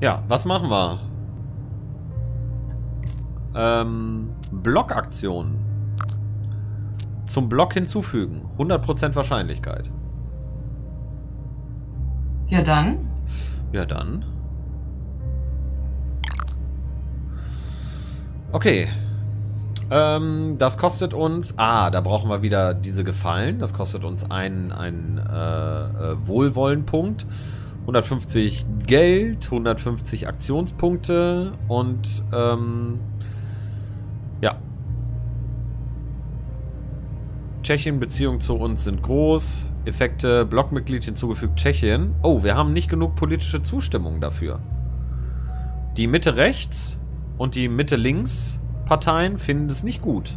Ja, was machen wir? Ähm, Blockaktionen. Zum Block hinzufügen. 100% Wahrscheinlichkeit. Ja, dann. Ja, dann. Okay. Ähm, das kostet uns... Ah, da brauchen wir wieder diese Gefallen. Das kostet uns einen, einen äh, äh, Wohlwollenpunkt. 150 Geld, 150 Aktionspunkte und ähm, ja. Tschechien, Beziehungen zu uns sind groß. Effekte, Blockmitglied hinzugefügt Tschechien. Oh, wir haben nicht genug politische Zustimmung dafür. Die Mitte rechts und die Mitte links Parteien finden es nicht gut.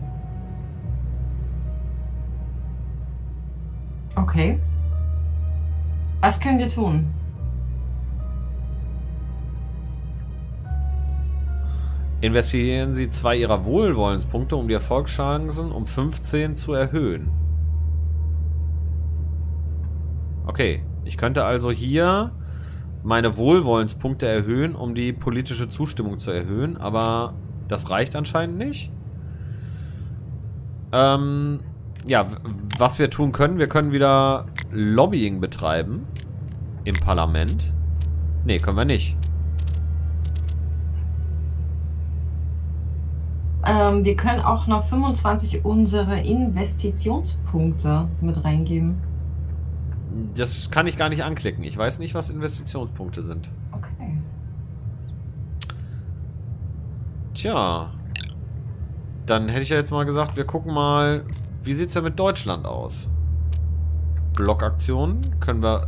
Okay. Was können wir tun? Investieren Sie zwei Ihrer Wohlwollenspunkte, um die Erfolgschancen um 15 zu erhöhen. Okay, ich könnte also hier meine Wohlwollenspunkte erhöhen, um die politische Zustimmung zu erhöhen, aber das reicht anscheinend nicht. Ähm, ja, was wir tun können, wir können wieder Lobbying betreiben im Parlament. Ne, können wir nicht. Ähm, wir können auch noch 25 unsere Investitionspunkte mit reingeben. Das kann ich gar nicht anklicken. Ich weiß nicht, was Investitionspunkte sind. Okay. Tja. Dann hätte ich ja jetzt mal gesagt, wir gucken mal, wie sieht es denn mit Deutschland aus? Blockaktionen können wir...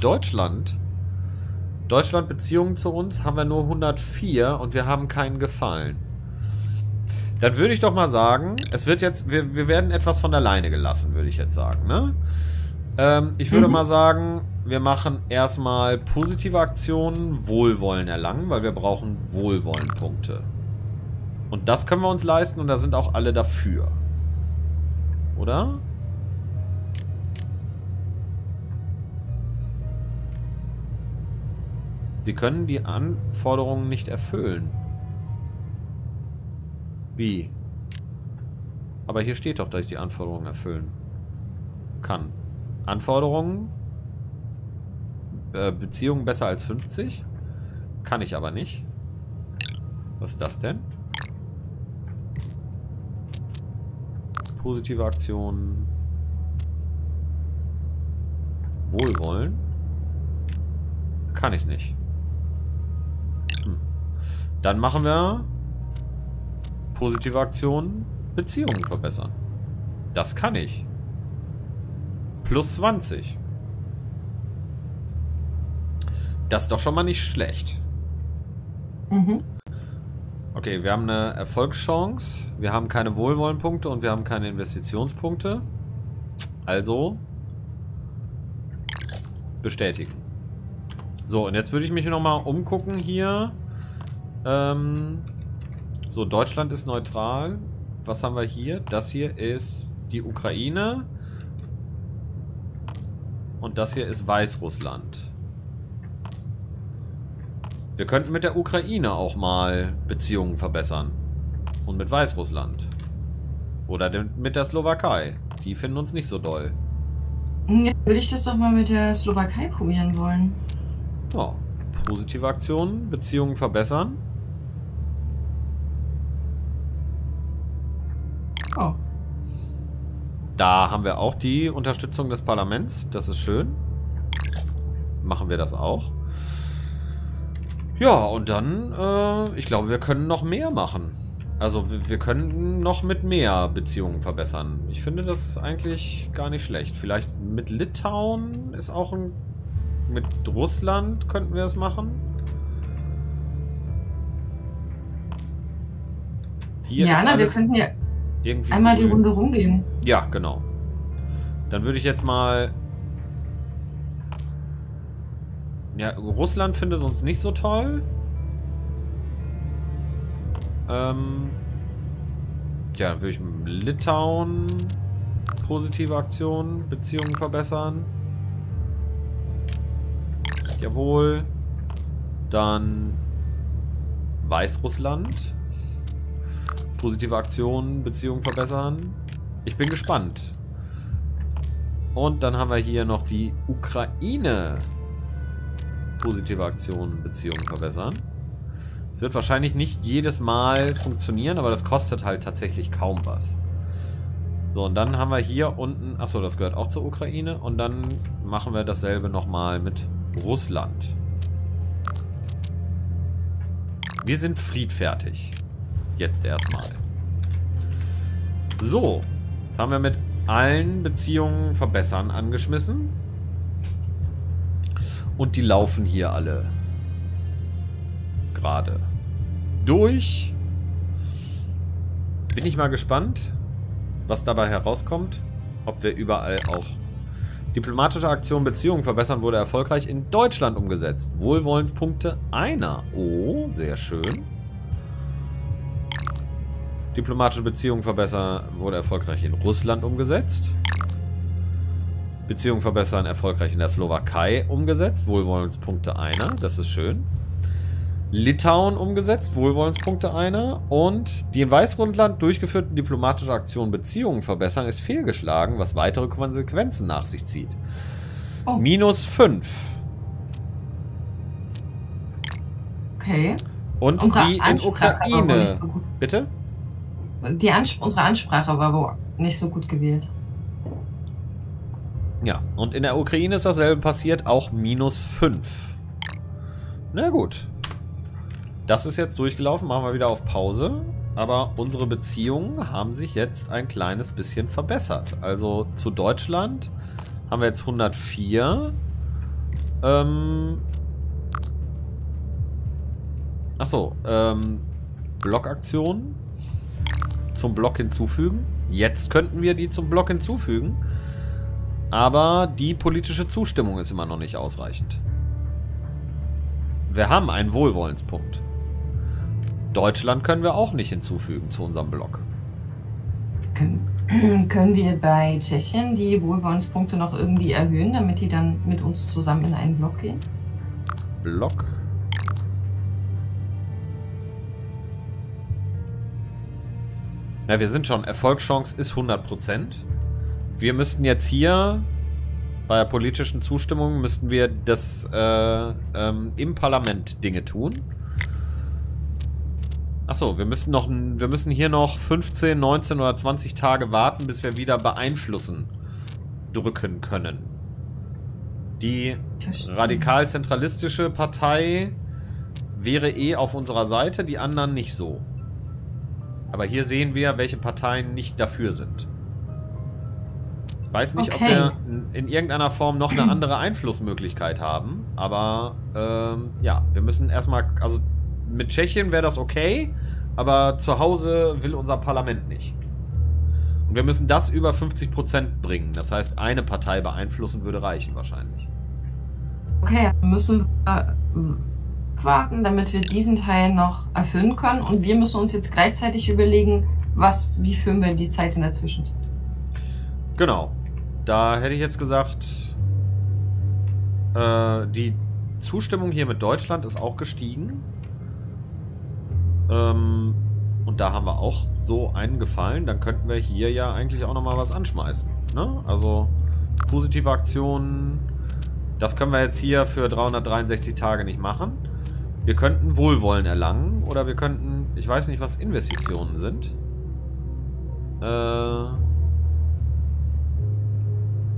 Deutschland? Deutschland Beziehungen zu uns haben wir nur 104 und wir haben keinen Gefallen. Dann würde ich doch mal sagen, es wird jetzt, wir, wir werden etwas von alleine gelassen, würde ich jetzt sagen, ne? Ähm, ich würde mhm. mal sagen, wir machen erstmal positive Aktionen, Wohlwollen erlangen, weil wir brauchen Wohlwollenpunkte. Und das können wir uns leisten und da sind auch alle dafür. Oder? Sie können die Anforderungen nicht erfüllen. Wie? Aber hier steht doch, dass ich die Anforderungen erfüllen kann. Anforderungen? Äh, Beziehungen besser als 50? Kann ich aber nicht. Was ist das denn? Positive Aktionen. Wohlwollen? Kann ich nicht. Hm. Dann machen wir positive Aktionen Beziehungen verbessern. Das kann ich. Plus 20. Das ist doch schon mal nicht schlecht. Mhm. Okay, wir haben eine Erfolgschance. Wir haben keine Wohlwollenpunkte und wir haben keine Investitionspunkte. Also bestätigen. So, und jetzt würde ich mich nochmal umgucken hier. Ähm, so, Deutschland ist neutral. Was haben wir hier? Das hier ist die Ukraine. Und das hier ist Weißrussland. Wir könnten mit der Ukraine auch mal Beziehungen verbessern. Und mit Weißrussland. Oder mit der Slowakei. Die finden uns nicht so doll. Ja, würde ich das doch mal mit der Slowakei probieren wollen. Ja, positive Aktionen, Beziehungen verbessern. Oh. Da haben wir auch die Unterstützung des Parlaments. Das ist schön. Machen wir das auch. Ja, und dann, äh, ich glaube, wir können noch mehr machen. Also wir, können noch mit mehr Beziehungen verbessern. Ich finde das eigentlich gar nicht schlecht. Vielleicht mit Litauen ist auch ein... Mit Russland könnten wir es machen. Hier ja, na, wir könnten ja irgendwie Einmal cool. die Runde rumgehen. Ja, genau. Dann würde ich jetzt mal... Ja, Russland findet uns nicht so toll. Ähm... Ja, dann würde ich mit Litauen positive Aktionen, Beziehungen verbessern. Jawohl. Dann Weißrussland. Positive Aktionen, Beziehungen verbessern. Ich bin gespannt. Und dann haben wir hier noch die Ukraine. Positive Aktionen, Beziehungen verbessern. Es wird wahrscheinlich nicht jedes Mal funktionieren, aber das kostet halt tatsächlich kaum was. So, und dann haben wir hier unten... Achso, das gehört auch zur Ukraine. Und dann machen wir dasselbe nochmal mit Russland. Wir sind friedfertig. Jetzt erstmal. So. Jetzt haben wir mit allen Beziehungen verbessern angeschmissen. Und die laufen hier alle. Gerade. Durch. Bin ich mal gespannt, was dabei herauskommt. Ob wir überall auch Diplomatische Aktion Beziehungen verbessern wurde erfolgreich in Deutschland umgesetzt. Wohlwollendspunkte einer. Oh, sehr schön. Diplomatische Beziehungen verbessern wurde erfolgreich in Russland umgesetzt. Beziehungen verbessern erfolgreich in der Slowakei umgesetzt. Wohlwollendspunkte einer. Das ist schön. Litauen umgesetzt, Wohlwollendspunkte einer. Und die in Weißrussland durchgeführten diplomatische Aktion Beziehungen verbessern ist fehlgeschlagen, was weitere Konsequenzen nach sich zieht. Oh. Minus 5. Okay. Und unsere die in Ukraine. So Bitte? Die Ans unsere Ansprache war wohl nicht so gut gewählt. Ja, und in der Ukraine ist dasselbe passiert, auch minus 5. Na gut. Das ist jetzt durchgelaufen, machen wir wieder auf Pause. Aber unsere Beziehungen haben sich jetzt ein kleines bisschen verbessert. Also zu Deutschland haben wir jetzt 104. Ähm Achso, ähm, Blockaktion zum Block hinzufügen. Jetzt könnten wir die zum Block hinzufügen. Aber die politische Zustimmung ist immer noch nicht ausreichend. Wir haben einen Wohlwollenspunkt. Deutschland können wir auch nicht hinzufügen zu unserem Block. Können, können wir bei Tschechien die Wohlwollenspunkte noch irgendwie erhöhen, damit die dann mit uns zusammen in einen Block gehen? Block. Ja, wir sind schon. Erfolgschance ist 100%. Wir müssten jetzt hier bei der politischen Zustimmung müssten wir das äh, ähm, im Parlament Dinge tun. Achso, wir müssen noch wir müssen hier noch 15, 19 oder 20 Tage warten, bis wir wieder beeinflussen drücken können. Die radikal-zentralistische Partei wäre eh auf unserer Seite, die anderen nicht so. Aber hier sehen wir, welche Parteien nicht dafür sind. Ich weiß nicht, okay. ob wir in irgendeiner Form noch eine andere Einflussmöglichkeit haben, aber ähm, ja, wir müssen erstmal, also mit Tschechien wäre das okay, aber zu Hause will unser Parlament nicht. Und wir müssen das über 50% bringen. Das heißt, eine Partei beeinflussen würde reichen wahrscheinlich. Okay, müssen wir warten, damit wir diesen Teil noch erfüllen können. Und wir müssen uns jetzt gleichzeitig überlegen, was, wie führen wir die Zeit in der Zwischenzeit. Genau. Da hätte ich jetzt gesagt, äh, die Zustimmung hier mit Deutschland ist auch gestiegen. Ähm, und da haben wir auch so einen gefallen. Dann könnten wir hier ja eigentlich auch nochmal was anschmeißen. Ne? Also positive Aktionen. Das können wir jetzt hier für 363 Tage nicht machen. Wir könnten Wohlwollen erlangen. Oder wir könnten... Ich weiß nicht, was Investitionen sind. Äh...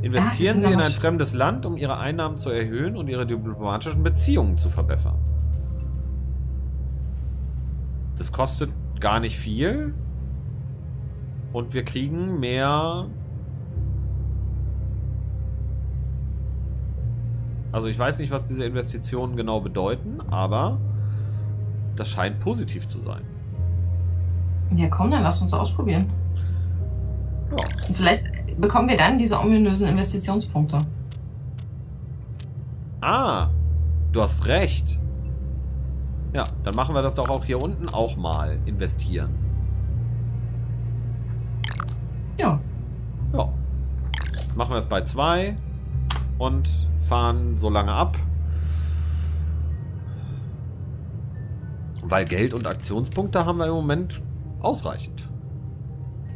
Investieren Sie in ein fremdes Land, um Ihre Einnahmen zu erhöhen und Ihre diplomatischen Beziehungen zu verbessern. Das kostet gar nicht viel. Und wir kriegen mehr... Also ich weiß nicht, was diese Investitionen genau bedeuten, aber das scheint positiv zu sein. Ja, komm, dann lass uns ausprobieren. Ja. Und vielleicht bekommen wir dann diese ominösen Investitionspunkte. Ah, du hast recht. Ja, dann machen wir das doch auch hier unten auch mal. Investieren. Ja. Ja. Machen wir es bei zwei und fahren so lange ab. Weil Geld und Aktionspunkte haben wir im Moment ausreichend.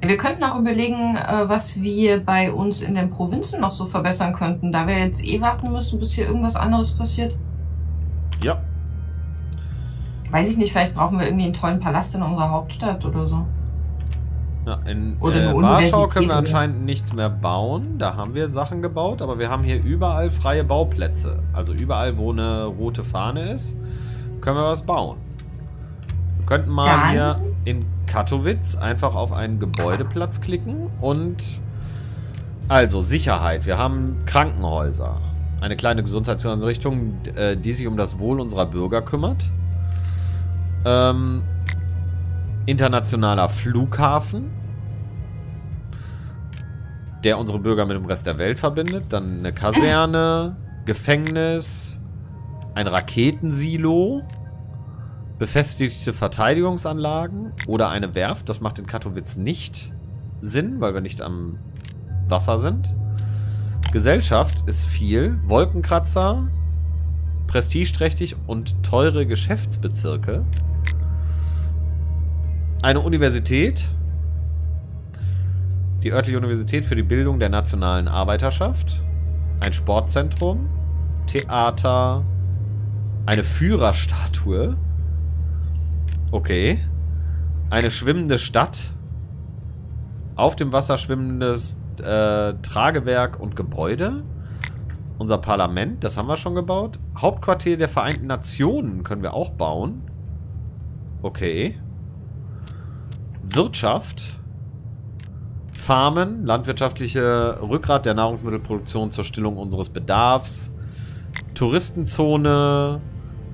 Wir könnten auch überlegen, äh, was wir bei uns in den Provinzen noch so verbessern könnten, da wir jetzt eh warten müssen, bis hier irgendwas anderes passiert. Ja. Weiß ich nicht, vielleicht brauchen wir irgendwie einen tollen Palast in unserer Hauptstadt oder so. Ja, in äh, Warschau können wir anscheinend nichts mehr bauen. Da haben wir Sachen gebaut, aber wir haben hier überall freie Bauplätze. Also überall, wo eine rote Fahne ist, können wir was bauen. Wir könnten mal Dann- hier in Katowice einfach auf einen Gebäudeplatz klicken und also Sicherheit. Wir haben Krankenhäuser. Eine kleine Gesundheitseinrichtung, äh, die sich um das Wohl unserer Bürger kümmert. Ähm, internationaler Flughafen, der unsere Bürger mit dem Rest der Welt verbindet. Dann eine Kaserne, Gefängnis, ein Raketensilo, befestigte Verteidigungsanlagen oder eine Werft. Das macht in Katowice nicht Sinn, weil wir nicht am Wasser sind. Gesellschaft ist viel. Wolkenkratzer, prestigeträchtig und teure Geschäftsbezirke. Eine Universität. Die örtliche Universität für die Bildung der nationalen Arbeiterschaft. Ein Sportzentrum. Theater. Eine Führerstatue. Okay. Eine schwimmende Stadt. Auf dem Wasser schwimmendes äh, Tragewerk und Gebäude. Unser Parlament, das haben wir schon gebaut. Hauptquartier der Vereinten Nationen können wir auch bauen. Okay. Wirtschaft. Farmen, landwirtschaftliche Rückgrat der Nahrungsmittelproduktion zur Stillung unseres Bedarfs. Touristenzone.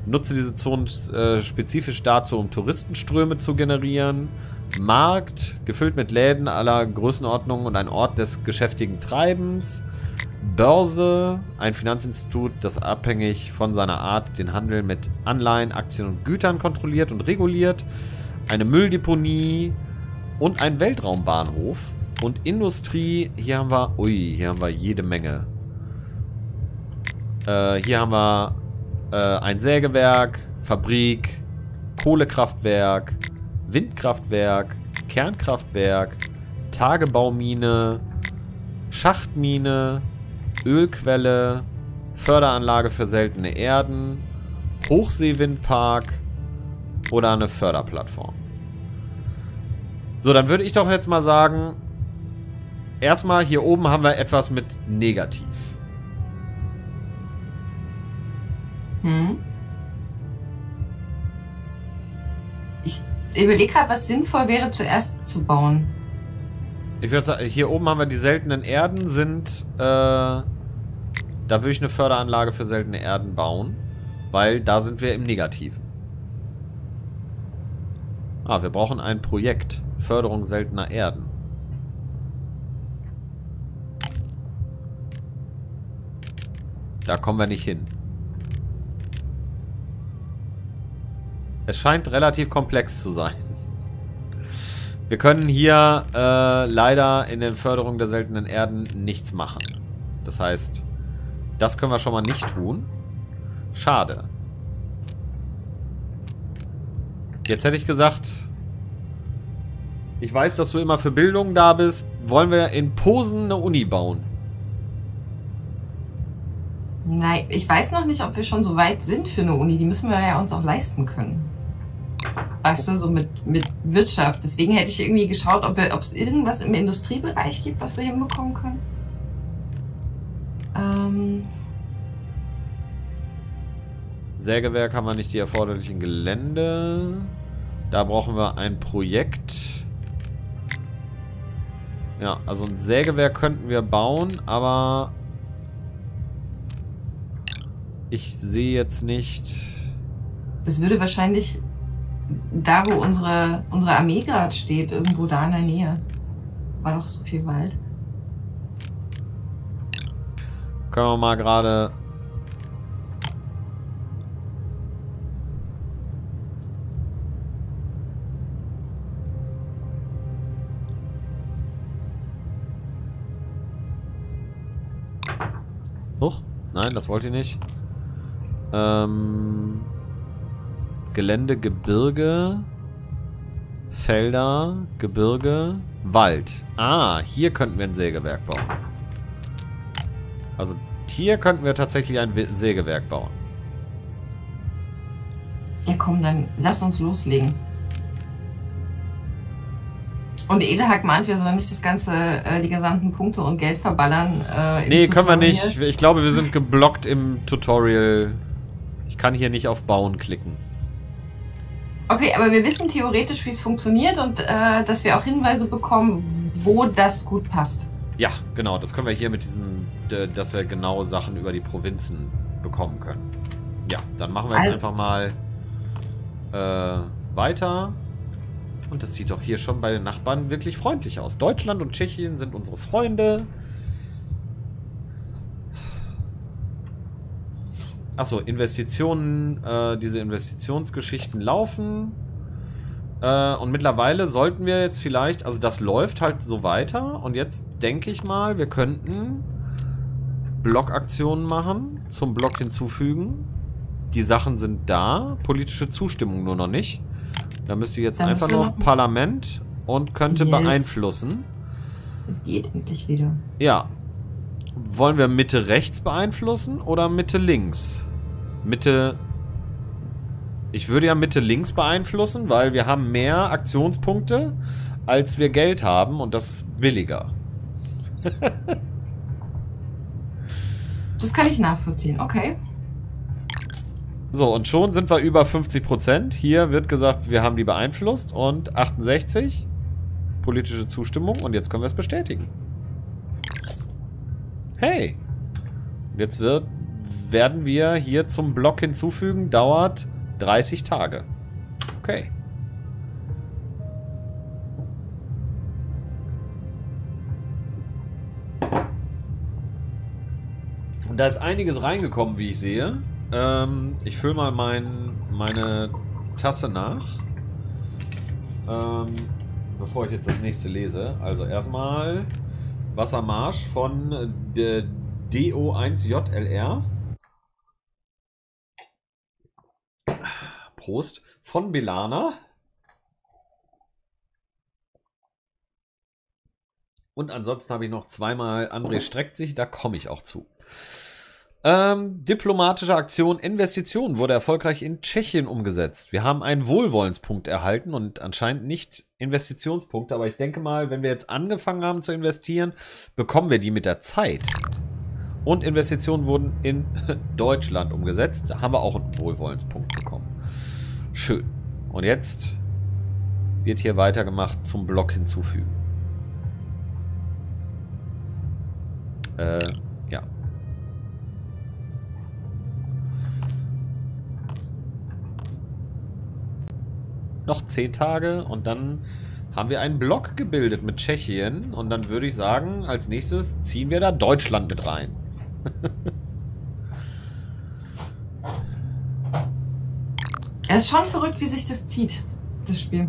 Nutze diese Zone äh, spezifisch dazu, um Touristenströme zu generieren. Markt, gefüllt mit Läden aller Größenordnungen und ein Ort des geschäftigen Treibens. Börse, ein Finanzinstitut, das abhängig von seiner Art den Handel mit Anleihen, Aktien und Gütern kontrolliert und reguliert. Eine Mülldeponie und ein Weltraumbahnhof. Und Industrie, hier haben wir, ui, hier haben wir jede Menge. Äh, hier haben wir äh, ein Sägewerk, Fabrik, Kohlekraftwerk, Windkraftwerk, Kernkraftwerk, Tagebaumine, Schachtmine, Ölquelle, Förderanlage für seltene Erden, Hochseewindpark oder eine Förderplattform. So, dann würde ich doch jetzt mal sagen, erstmal hier oben haben wir etwas mit negativ. Hm? Ich überlege gerade, was sinnvoll wäre, zuerst zu bauen. Ich würde sagen, hier oben haben wir die seltenen Erden, sind, äh, da würde ich eine Förderanlage für seltene Erden bauen, weil da sind wir im Negativen. Ah, wir brauchen ein Projekt. Förderung seltener Erden. Da kommen wir nicht hin. Es scheint relativ komplex zu sein. Wir können hier äh, leider in der Förderung der seltenen Erden nichts machen. Das heißt, das können wir schon mal nicht tun. Schade. Jetzt hätte ich gesagt, ich weiß, dass du immer für Bildung da bist. Wollen wir in Posen eine Uni bauen? Nein, ich weiß noch nicht, ob wir schon so weit sind für eine Uni. Die müssen wir ja uns auch leisten können. Weißt du, so mit, mit Wirtschaft. Deswegen hätte ich irgendwie geschaut, ob es irgendwas im Industriebereich gibt, was wir hinbekommen können. Ähm, Sägewerk haben wir nicht die erforderlichen Gelände. Da brauchen wir ein Projekt. Ja, also ein Sägewerk könnten wir bauen, aber ich sehe jetzt nicht. das würde wahrscheinlich da, wo unsere, unsere Armee gerade steht, irgendwo da in der Nähe. War doch so viel Wald. Können wir mal gerade. Huch, nein, das wollte ich nicht. Ähm. Gelände, Gebirge, Felder, Gebirge, Wald. Ah, hier könnten wir ein Sägewerk bauen. Also hier könnten wir tatsächlich ein Sägewerk bauen. Ja komm, dann lass uns loslegen. Und Edelhack meint, wir sollen nicht das ganze, äh, die gesamten Punkte und Geld verballern. Äh, nee, können wir nicht. Ich glaube, wir sind geblockt im Tutorial. Ich kann hier nicht auf Bauen klicken. Okay, aber wir wissen theoretisch, wie es funktioniert und äh, dass wir auch Hinweise bekommen, wo das gut passt. Ja, genau. Das können wir hier mit diesem, dass wir genau Sachen über die Provinzen bekommen können. Ja, dann machen wir jetzt also, einfach mal äh, weiter. Und das sieht doch hier schon bei den Nachbarn wirklich freundlich aus. Deutschland und Tschechien sind unsere Freunde. Achso, Investitionen, äh, diese Investitionsgeschichten laufen. Äh, und mittlerweile sollten wir jetzt vielleicht, also das läuft halt so weiter. Und jetzt denke ich mal, wir könnten Blockaktionen machen, zum Block hinzufügen. Die Sachen sind da, politische Zustimmung nur noch nicht. Da müsst ihr jetzt da einfach nur auf Parlament und könnte yes. beeinflussen. Es geht endlich wieder. Ja. Wollen wir Mitte rechts beeinflussen oder Mitte links? Mitte ich würde ja Mitte links beeinflussen, weil wir haben mehr Aktionspunkte, als wir Geld haben und das ist billiger. das kann ich nachvollziehen, okay. So, und schon sind wir über 50%. Hier wird gesagt, wir haben die beeinflusst und 68 politische Zustimmung und jetzt können wir es bestätigen. Hey! Jetzt wird, werden wir hier zum Block hinzufügen, dauert 30 Tage. Okay. Und da ist einiges reingekommen, wie ich sehe. Ähm, ich fülle mal mein, meine Tasse nach. Ähm, bevor ich jetzt das nächste lese. Also erstmal Wassermarsch von äh, DO1JLR. Prost. Von Belana. Und ansonsten habe ich noch zweimal André streckt sich, da komme ich auch zu. Ähm, diplomatische Aktion Investition wurde erfolgreich in Tschechien umgesetzt. Wir haben einen Wohlwollenspunkt erhalten und anscheinend nicht Investitionspunkte, aber ich denke mal, wenn wir jetzt angefangen haben zu investieren, bekommen wir die mit der Zeit. Und Investitionen wurden in Deutschland umgesetzt. Da haben wir auch einen Wohlwollenspunkt bekommen. Schön. Und jetzt wird hier weitergemacht zum Block hinzufügen. Äh, Noch zehn Tage und dann haben wir einen Block gebildet mit Tschechien. Und dann würde ich sagen, als nächstes ziehen wir da Deutschland mit rein. Es ist schon verrückt, wie sich das zieht, das Spiel.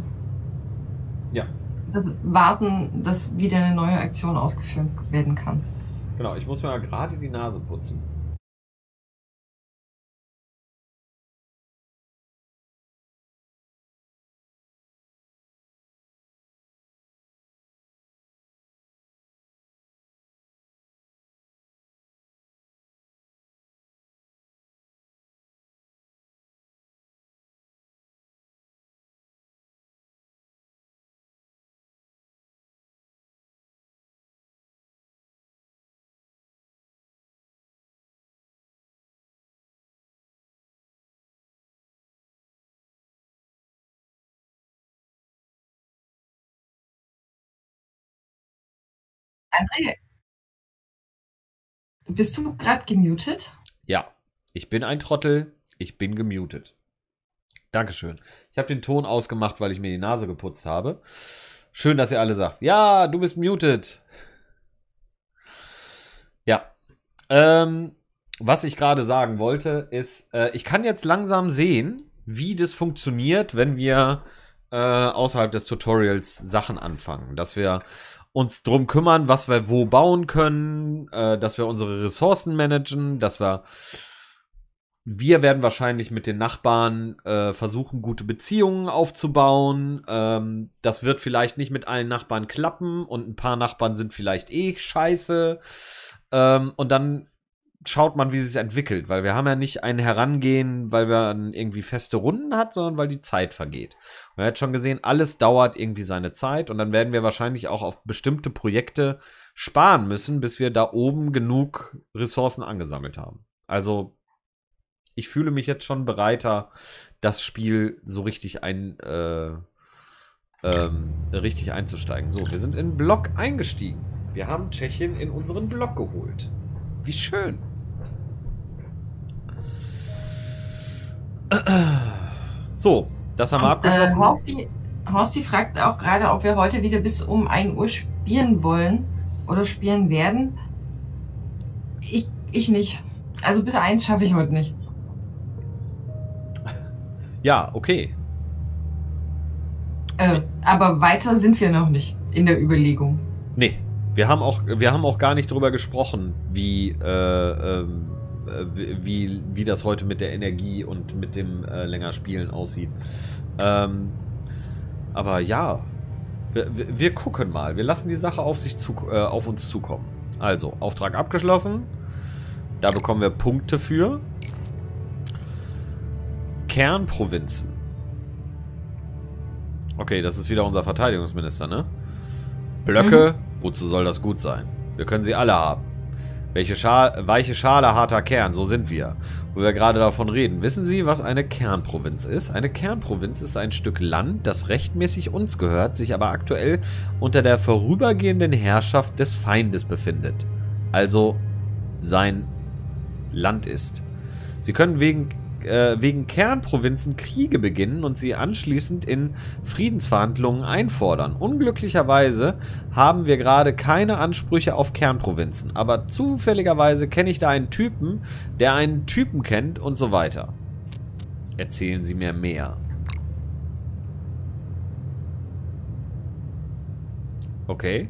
Ja. Das Warten, dass wieder eine neue Aktion ausgeführt werden kann. Genau, ich muss mir gerade die Nase putzen. André, bist du gerade gemutet? Ja, ich bin ein Trottel. Ich bin gemutet. Dankeschön. Ich habe den Ton ausgemacht, weil ich mir die Nase geputzt habe. Schön, dass ihr alle sagt, ja, du bist muted. Ja. Ähm, was ich gerade sagen wollte, ist, äh, ich kann jetzt langsam sehen, wie das funktioniert, wenn wir äh, außerhalb des Tutorials Sachen anfangen. Dass wir uns drum kümmern, was wir wo bauen können, äh, dass wir unsere Ressourcen managen, dass wir wir werden wahrscheinlich mit den Nachbarn äh, versuchen, gute Beziehungen aufzubauen. Ähm, das wird vielleicht nicht mit allen Nachbarn klappen und ein paar Nachbarn sind vielleicht eh scheiße. Ähm, und dann schaut man, wie es sich entwickelt, weil wir haben ja nicht ein Herangehen, weil wir irgendwie feste Runden hat, sondern weil die Zeit vergeht. Er hat schon gesehen, alles dauert irgendwie seine Zeit und dann werden wir wahrscheinlich auch auf bestimmte Projekte sparen müssen, bis wir da oben genug Ressourcen angesammelt haben. Also ich fühle mich jetzt schon bereiter, das Spiel so richtig ein äh, ähm, richtig einzusteigen. So, wir sind in Block eingestiegen. Wir haben Tschechien in unseren Block geholt. Wie schön. So, das haben wir abgeschlossen. Äh, Horsti, Horsti fragt auch gerade, ob wir heute wieder bis um 1 Uhr spielen wollen oder spielen werden. Ich, ich nicht. Also bis 1 schaffe ich heute nicht. Ja, okay. Äh, aber weiter sind wir noch nicht in der Überlegung. Nee, wir haben auch, wir haben auch gar nicht drüber gesprochen, wie, äh, ähm, äh, wie, wie das heute mit der Energie und mit dem äh, länger Spielen aussieht. Ähm, aber ja, wir, wir, gucken mal. Wir lassen die Sache auf, sich zu, äh, auf uns zukommen. Also, Auftrag abgeschlossen. Da bekommen wir Punkte für. Kernprovinzen. Okay, das ist wieder unser Verteidigungsminister, ne? Blöcke, mhm. wozu soll das gut sein? Wir können sie alle haben. Welche Schale, weiche Schale, harter Kern, so sind wir. Wo wir gerade davon reden. Wissen Sie, was eine Kernprovinz ist? Eine Kernprovinz ist ein Stück Land, das rechtmäßig uns gehört, sich aber aktuell unter der vorübergehenden Herrschaft des Feindes befindet. Also sein Land ist. Sie können wegen äh, wegen Kernprovinzen Kriege beginnen und sie anschließend in Friedensverhandlungen einfordern. Unglücklicherweise haben wir gerade keine Ansprüche auf Kernprovinzen, aber zufälligerweise kenne ich da einen Typen, der einen Typen kennt und so weiter. Erzählen Sie mir mehr. Okay.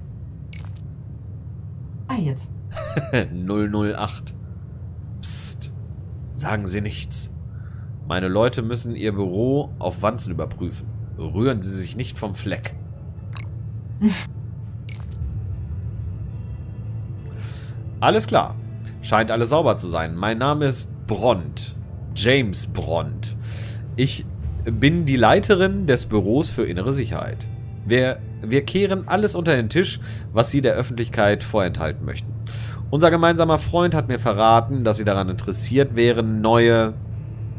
Ah, jetzt. 008. Psst. Sagen Sie nichts. Meine Leute müssen ihr Büro auf Wanzen überprüfen. Rühren Sie sich nicht vom Fleck. alles klar. Scheint alles sauber zu sein. Mein Name ist Bront. James Bront. Ich bin die Leiterin des Büros für innere Sicherheit. Wir, wir kehren alles unter den Tisch, was Sie der Öffentlichkeit vorenthalten möchten. Unser gemeinsamer Freund hat mir verraten, dass Sie daran interessiert wären, neue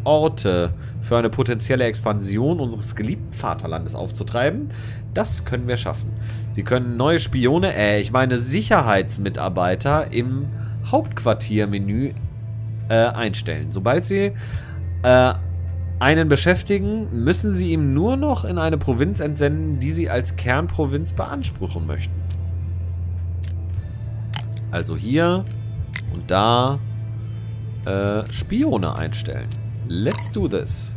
Orte für eine potenzielle Expansion unseres geliebten Vaterlandes aufzutreiben. Das können wir schaffen. Sie können neue Spione, äh, ich meine Sicherheitsmitarbeiter im Hauptquartiermenü äh, einstellen. Sobald Sie äh, einen beschäftigen, müssen Sie ihm nur noch in eine Provinz entsenden, die Sie als Kernprovinz beanspruchen möchten. Also hier und da äh, Spione einstellen. Let's do this.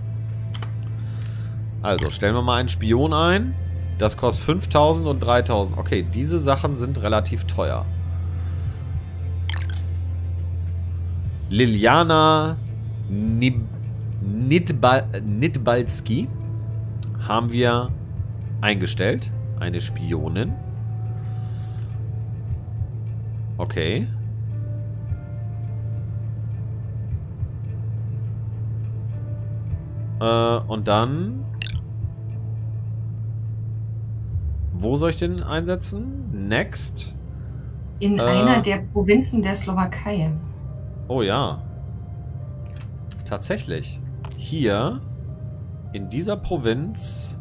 Also, stellen wir mal einen Spion ein. Das kostet 5000 und 3000. Okay, diese Sachen sind relativ teuer. Liliana Nib Nidbal Nidbalski haben wir eingestellt. Eine Spionin. Okay. Äh, und dann... Wo soll ich den einsetzen? Next. In äh, einer der Provinzen der Slowakei. Oh ja. Tatsächlich. Hier, in dieser Provinz...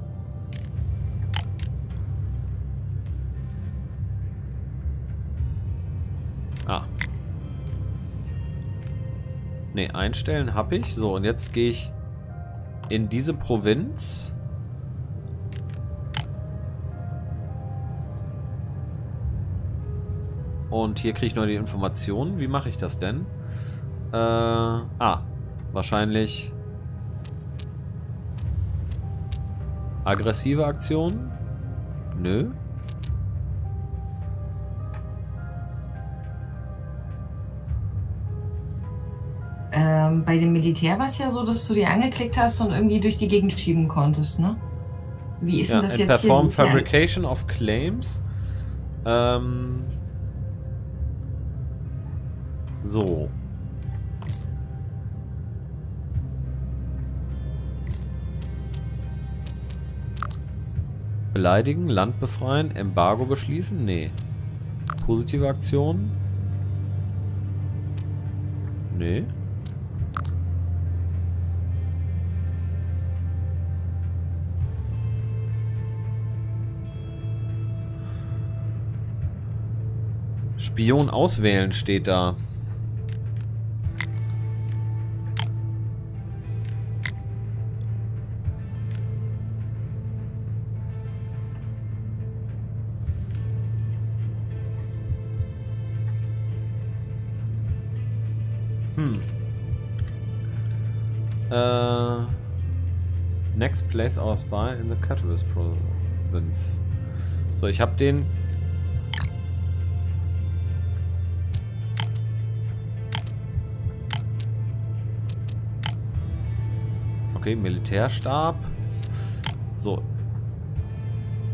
Ah. Ne, einstellen habe ich. So, und jetzt gehe ich in diese Provinz. Und hier kriege ich nur die Informationen. Wie mache ich das denn? Äh, ah, wahrscheinlich aggressive Aktion? Nö. Bei dem Militär war es ja so, dass du die angeklickt hast und irgendwie durch die Gegend schieben konntest, ne? Wie ist Ja, denn das jetzt perform hier? An- fabrication of claims. Ähm, so. Beleidigen, Land befreien, Embargo beschließen? Nee. Positive Aktion? Nee. Spion auswählen steht da. Hm. Äh. Next place our spy in the Catalyst Province. So, ich habe den Okay, Militärstab. So.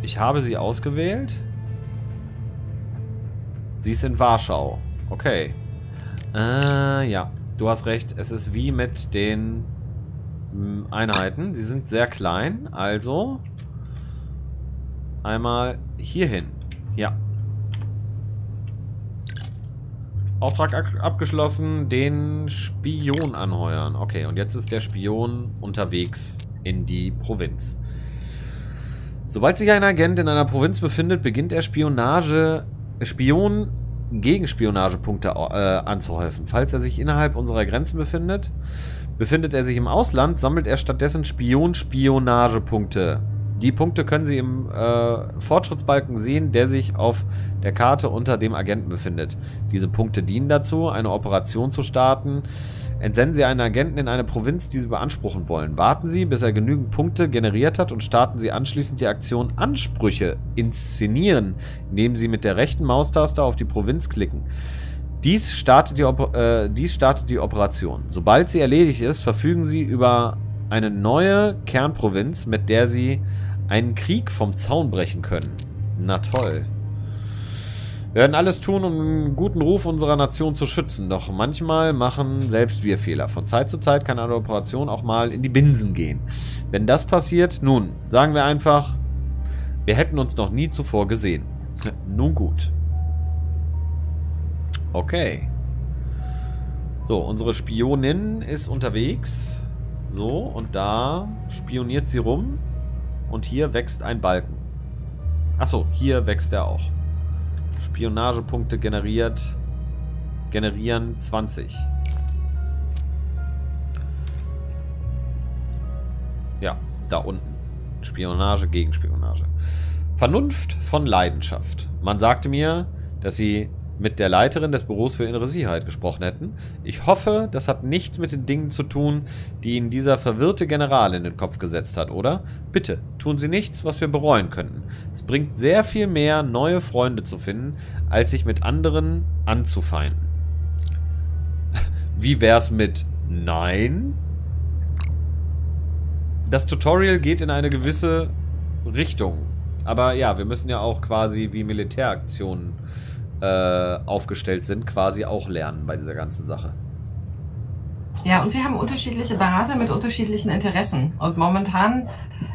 Ich habe sie ausgewählt. Sie ist in Warschau. Okay. Äh, ja. Du hast recht. Es ist wie mit den mm, Einheiten. Sie sind sehr klein. Also einmal hierhin. Ja. Auftrag ab- abgeschlossen, den Spion anheuern. Okay, und jetzt ist der Spion unterwegs in die Provinz. Sobald sich ein Agent in einer Provinz befindet, beginnt er Spionage, Spion Gegenspionagepunkte äh, anzuhäufen. Falls er sich innerhalb unserer Grenzen befindet, befindet er sich im Ausland, sammelt er stattdessen Spion-Spionagepunkte. Die Punkte können Sie im äh, Fortschrittsbalken sehen, der sich auf der Karte unter dem Agenten befindet. Diese Punkte dienen dazu, eine Operation zu starten. Entsenden Sie einen Agenten in eine Provinz, die Sie beanspruchen wollen. Warten Sie, bis er genügend Punkte generiert hat und starten Sie anschließend die Aktion Ansprüche inszenieren, indem Sie mit der rechten Maustaste auf die Provinz klicken. Dies startet, die äh, dies startet die Operation. Sobald sie erledigt ist, verfügen Sie über eine neue Kernprovinz, mit der Sie einen Krieg vom Zaun brechen können. Na toll. Wir werden alles tun, um den guten Ruf unserer Nation zu schützen, doch manchmal machen selbst wir Fehler. Von Zeit zu Zeit kann eine Operation auch mal in die Binsen gehen. Wenn das passiert, nun, sagen wir einfach, wir hätten uns noch nie zuvor gesehen. nun gut. Okay. So, unsere Spionin ist unterwegs. So, und da spioniert sie rum. Und hier wächst ein Balken. Achso, hier wächst er auch. Spionagepunkte generiert. Generieren 20. Ja, da unten. Spionage gegen Spionage. Vernunft von Leidenschaft. Man sagte mir, dass sie mit der Leiterin des Büros für innere Sicherheit gesprochen hätten. Ich hoffe, das hat nichts mit den Dingen zu tun, die Ihnen dieser verwirrte General in den Kopf gesetzt hat, oder? Bitte, tun Sie nichts, was wir bereuen könnten. Es bringt sehr viel mehr, neue Freunde zu finden, als sich mit anderen anzufeinden. Wie wär's mit Nein? Das Tutorial geht in eine gewisse Richtung. Aber ja, wir müssen ja auch quasi wie Militäraktionen äh, aufgestellt sind, quasi auch lernen bei dieser ganzen Sache. Ja, und wir haben unterschiedliche Berater mit unterschiedlichen Interessen. Und momentan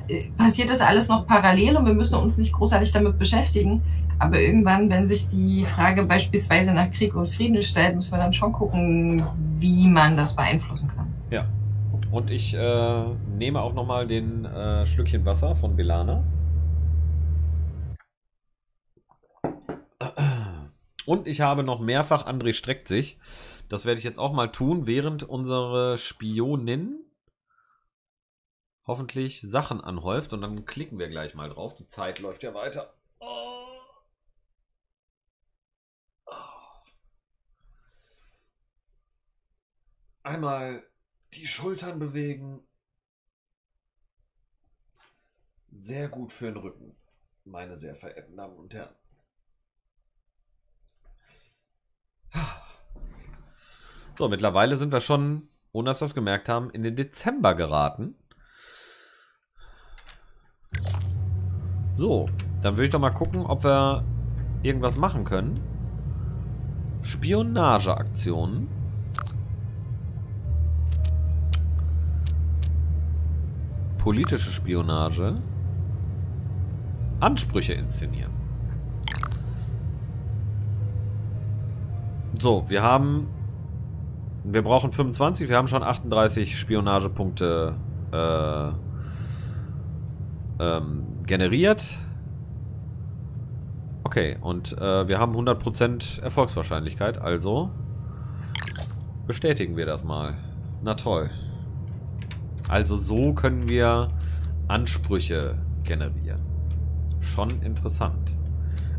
äh, passiert das alles noch parallel und wir müssen uns nicht großartig damit beschäftigen. Aber irgendwann, wenn sich die Frage beispielsweise nach Krieg und Frieden stellt, müssen wir dann schon gucken, wie man das beeinflussen kann. Ja. Und ich äh, nehme auch nochmal den äh, Schlückchen Wasser von Belana. Und ich habe noch mehrfach André streckt sich. Das werde ich jetzt auch mal tun, während unsere Spionin hoffentlich Sachen anhäuft. Und dann klicken wir gleich mal drauf. Die Zeit läuft ja weiter. Oh. Einmal die Schultern bewegen. Sehr gut für den Rücken, meine sehr verehrten Damen und Herren. So, mittlerweile sind wir schon ohne dass wir es gemerkt haben, in den Dezember geraten. So, dann würde ich doch mal gucken, ob wir irgendwas machen können. Spionageaktionen. Politische Spionage. Ansprüche inszenieren. So, wir haben... Wir brauchen 25, wir haben schon 38 Spionagepunkte äh, ähm, generiert. Okay, und äh, wir haben 100% Erfolgswahrscheinlichkeit, also bestätigen wir das mal. Na toll. Also so können wir Ansprüche generieren. Schon interessant.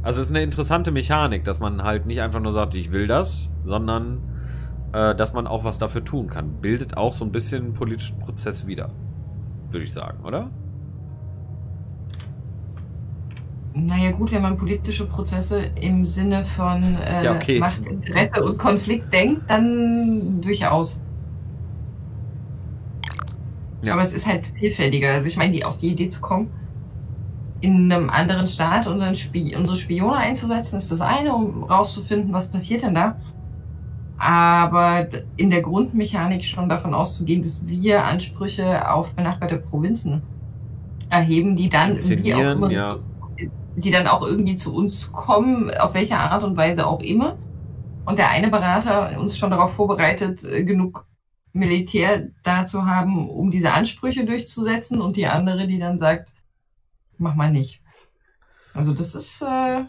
Also es ist eine interessante Mechanik, dass man halt nicht einfach nur sagt, ich will das, sondern äh, dass man auch was dafür tun kann. Bildet auch so ein bisschen einen politischen Prozess wieder. Würde ich sagen, oder? Naja gut, wenn man politische Prozesse im Sinne von äh, Ja, okay. Machtinteresse und Konflikt denkt, dann durchaus. Ja. Aber es ist halt vielfältiger. Also ich meine, die auf die Idee zu kommen, in einem anderen Staat unseren Spi unsere Spione einzusetzen, ist das eine, um rauszufinden, was passiert denn da. Aber in der Grundmechanik schon davon auszugehen, dass wir Ansprüche auf benachbarte Provinzen erheben, die dann irgendwie auch immer ja. zu, die dann auch irgendwie zu uns kommen, auf welche Art und Weise auch immer. Und der eine Berater uns schon darauf vorbereitet, äh, genug Militär da zu haben, um diese Ansprüche durchzusetzen und die andere, die dann sagt, mach mal nicht. Also das ist äh,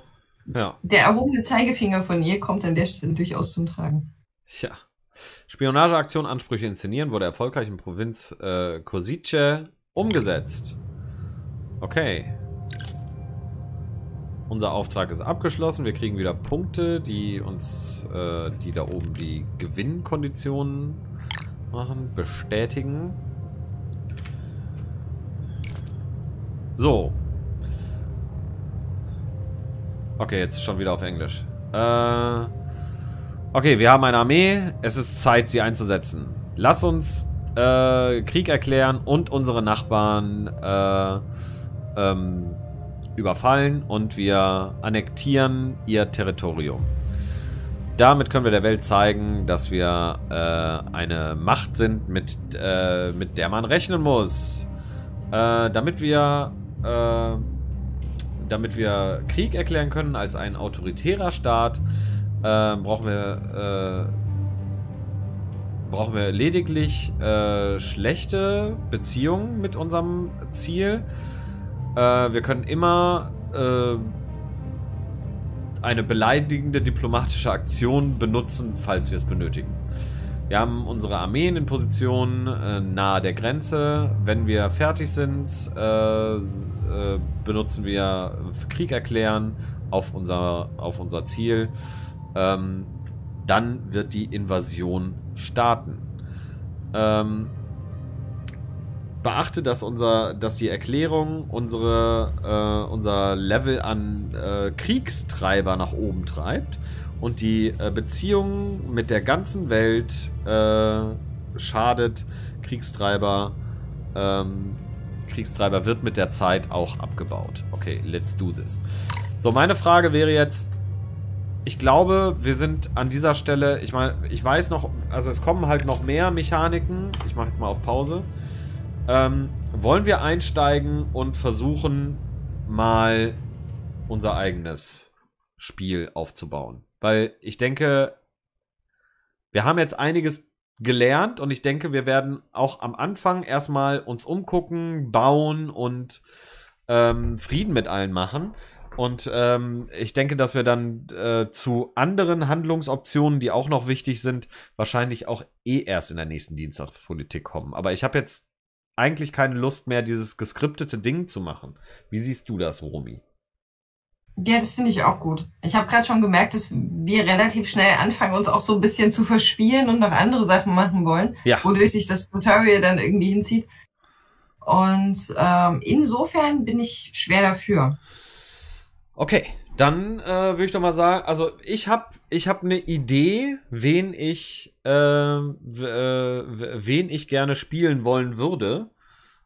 Ja. der erhobene Zeigefinger von ihr kommt an der Stelle durchaus zum Tragen. Tja. Spionageaktion Ansprüche inszenieren wurde erfolgreich in Provinz äh, Kosice umgesetzt. Okay. Unser Auftrag ist abgeschlossen. Wir kriegen wieder Punkte, die uns, äh, die da oben die Gewinnkonditionen machen, bestätigen. So. Okay, jetzt schon wieder auf Englisch. Äh. Okay, wir haben eine Armee. Es ist Zeit, sie einzusetzen. Lass uns äh, Krieg erklären und unsere Nachbarn äh, ähm, überfallen und wir annektieren ihr Territorium. Damit können wir der Welt zeigen, dass wir äh, eine Macht sind, mit, äh, mit der man rechnen muss. Äh, damit wir äh, damit wir Krieg erklären können als ein autoritärer Staat, äh, brauchen wir äh, brauchen wir lediglich äh, schlechte Beziehungen mit unserem Ziel. Äh, wir können immer äh, eine beleidigende diplomatische Aktion benutzen, falls wir es benötigen. Wir haben unsere Armeen in Position äh, nahe der Grenze. Wenn wir fertig sind, benutzen wir Krieg erklären auf unser, auf unser Ziel. Ähm, dann wird die Invasion starten. Ähm, beachte, dass unser, dass die Erklärung unsere, äh, unser Level an äh, Kriegstreiber nach oben treibt und die äh, Beziehung mit der ganzen Welt äh, schadet. Kriegstreiber, ähm, Kriegstreiber wird mit der Zeit auch abgebaut. Okay, let's do this. So, meine Frage wäre jetzt, ich glaube, wir sind an dieser Stelle, ich meine, ich weiß noch, also es kommen halt noch mehr Mechaniken. Ich mache jetzt mal auf Pause. Ähm, wollen wir einsteigen und versuchen, mal unser eigenes Spiel aufzubauen? Weil ich denke, wir haben jetzt einiges gelernt und ich denke, wir werden auch am Anfang erstmal uns umgucken, bauen und ähm, Frieden mit allen machen. Und ähm, ich denke, dass wir dann äh, zu anderen Handlungsoptionen, die auch noch wichtig sind, wahrscheinlich auch eh erst in der nächsten Dienstagspolitik kommen. Aber ich habe jetzt eigentlich keine Lust mehr, dieses geskriptete Ding zu machen. Wie siehst du das, Romy? Ja, das finde ich auch gut. Ich habe gerade schon gemerkt, dass wir relativ schnell anfangen, uns auch so ein bisschen zu verspielen und noch andere Sachen machen wollen, Ja. wodurch sich das Tutorial dann irgendwie hinzieht. Und ähm, insofern bin ich schwer dafür. Okay, Dann äh, würde ich doch mal sagen, also ich habe ich hab eine Idee, wen ich, äh, äh, wen ich gerne spielen wollen würde.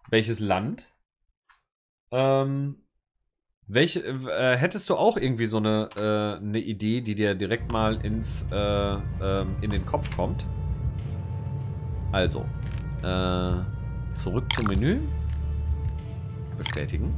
Welches Land. Ähm, welche, äh, hättest du auch irgendwie so eine, äh, eine Idee, die dir direkt mal ins, äh, ähm, in den Kopf kommt? Also, äh, zurück zum Menü. Bestätigen.